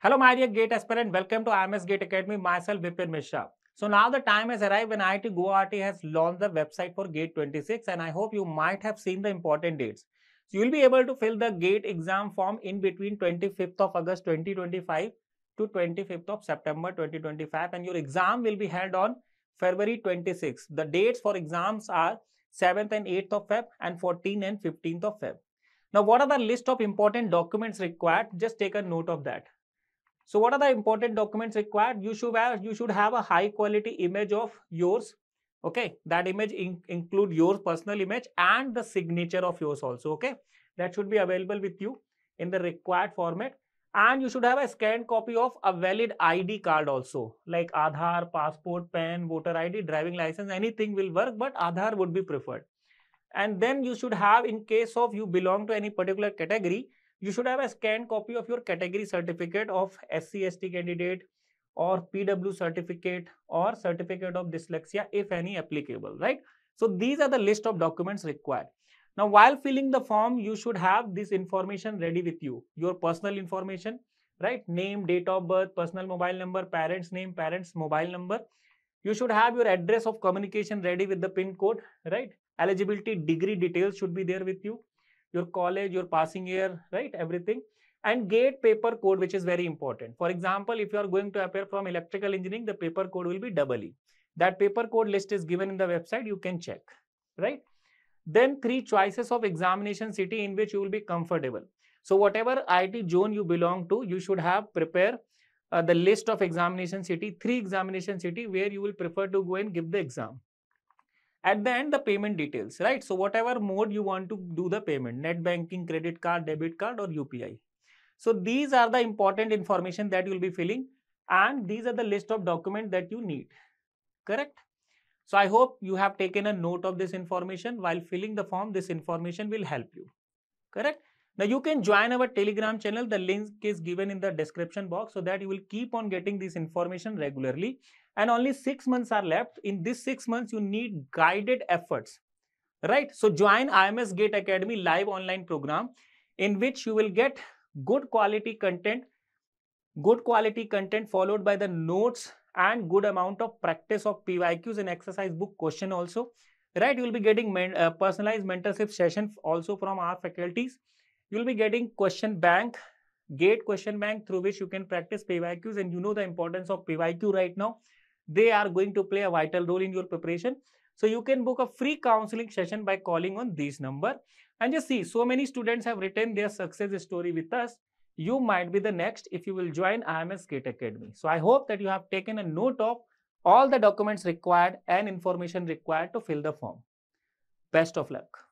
Hello, my dear GATE aspirant. Welcome to IMS GATE Academy. Myself, Vipin Mishra. So now the time has arrived when IIT Guwahati has launched the website for GATE 26 and I hope you might have seen the important dates. So you will be able to fill the GATE exam form in between 25th of August 2025 to 25th of September 2025 and your exam will be held on February 26. The dates for exams are 7th and 8th of Feb and 14th and 15th of Feb. Now what are the list of important documents required? Just take a note of that. So what are the important documents required? You should have you should have a high quality image of yours. Okay, that image in, include your personal image and the signature of yours also. Okay, that should be available with you in the required format. And you should have a scanned copy of a valid ID card also, like Aadhaar, passport, PAN, voter ID, driving license, anything will work, but Aadhaar would be preferred. And then you should have, in case of you belong to any particular category, you should have a scanned copy of your category certificate of SCST candidate or PW certificate or certificate of dyslexia if any applicable, right? So these are the list of documents required. Now while filling the form, you should have this information ready with you, your personal information, right? Name, date of birth, personal mobile number, parents name, parents mobile number. You should have your address of communication ready with the PIN code, right? Eligibility degree details should be there with you your college, your passing year, right? Everything. And gate paper code, which is very important. For example, if you are going to appear from electrical engineering, the paper code will be double E. That paper code list is given in the website, you can check, right? Then three choices of examination city in which you will be comfortable. So whatever IIT zone you belong to, you should have prepare uh, the list of examination city, three examination city where you will prefer to go and give the exam at the end the payment details right? So whatever mode you want to do the payment net banking credit card debit card or upi so these are the important information that you will be filling and these are the list of documents that you need correct? So i hope you have taken a note of this information. While filling the form this information will help you correct? Now you can join our telegram channel. The link is given in the description box so that you will keep on getting this information regularly and only six months are left. In this six months, you need guided efforts, right? So join IMS Gate Academy live online program in which you will get good quality content, good quality content followed by the notes and good amount of practice of PYQs and exercise book question also, right? You will be getting men, uh, personalized mentorship session also from our faculties. You will be getting question bank, gate question bank through which you can practice PYQs and you know the importance of PYQ right now they are going to play a vital role in your preparation. So you can book a free counseling session by calling on this number and just see so many students have written their success story with us. You might be the next if you will join IMS Gate Academy. So I hope that you have taken a note of all the documents required and information required to fill the form. Best of luck.